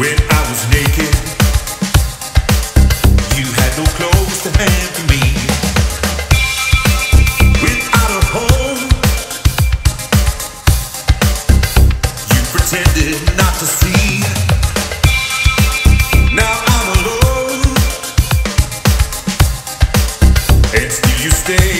when I was naked. You had no clothes to hand me. Without a home, you pretended not to see. Now I'm alone, and still you stay.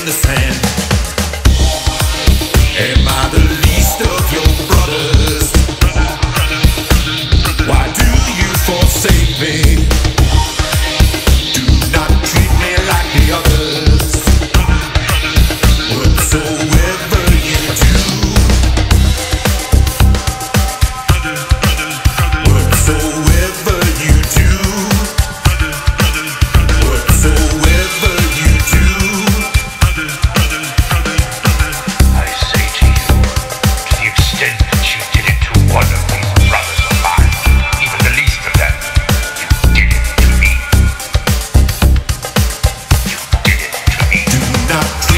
understand. that